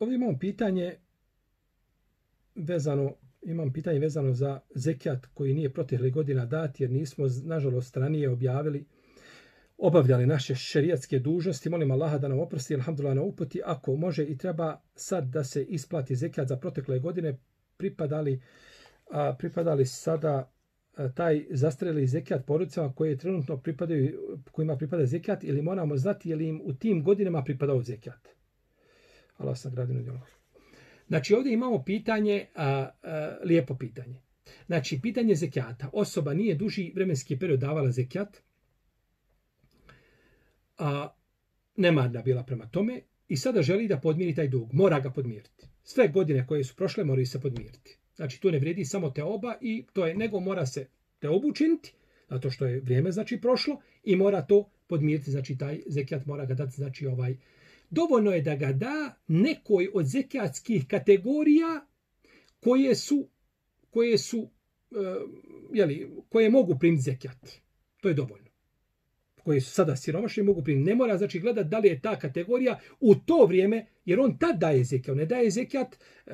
ovdje imamo pitanje vezano, imam pitanje vezano za zekijat koji nije protekli godina dat, jer nismo, nažalost, ranije objavili, obavljali naše šerijatske dužnosti. Molim Allaha da nam oprosti, alhamdulillah na uputi. Ako može i treba sad da se isplati zekijat za protekle godine, pripadali, a, pripadali sada a, taj zastreli zekijat porodicama koje trenutno pripadaju, kojima pripada zekijat ili moramo znati je li im u tim godinama pripadao zekijat. Allah vas nagradi na djelo. Znači ovdje imamo pitanje, a, a, lijepo pitanje. Znači pitanje zekijata. Osoba nije duži vremenski period davala zekijat, a nemarna bila prema tome i sada želi da podmiri taj dug. Mora ga podmiriti. Sve godine koje su prošle moraju se podmiriti. Znači tu ne vredi samo te oba i to je nego mora se te obučiniti, zato što je vrijeme znači prošlo i mora to podmiriti, znači taj zekijat mora ga dati, znači ovaj dovoljno je da ga da nekoj od zekijatskih kategorija koje su koje su uh, jeli, koje mogu primiti zekijat. To je dovoljno Koje su sada siromašni mogu primiti. Ne mora znači gledat da li je ta kategorija u to vrijeme, jer on tad daje zekijat. On ne daje zekijat, e,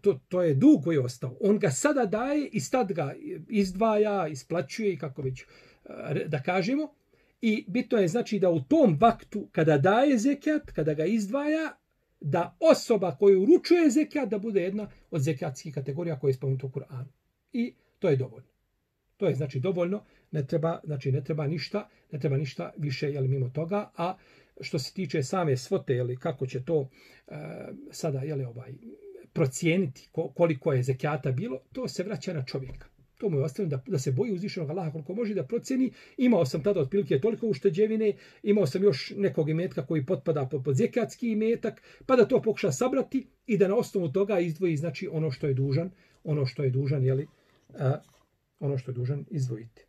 to, to je dug koji je ostao. On ga sada daje i sad ga izdvaja, isplaćuje i kako već e, da kažemo. I bitno je znači da u tom vaktu kada daje zekat, kada ga izdvaja, da osoba koju uručuje zekat da bude jedna od zekatskih kategorija koje je spomenuto u Kur'anu. I to je dovoljno. To je znači dovoljno, ne treba, znači ne treba ništa, ne treba ništa više je li mimo toga, a što se tiče same svote ili kako će to e, sada je li ovaj procijeniti koliko je zekijata bilo, to se vraća na čovjeka. To mu je ostavljeno da, da se boji uzvišenog Allaha koliko može da proceni. Imao sam tada otprilike toliko ušteđevine, imao sam još nekog imetka koji potpada pod, pod zekatski imetak, pa da to pokuša sabrati i da na osnovu toga izdvoji znači ono što je dužan, ono što je dužan, je li, ono što je dužan izdvojiti.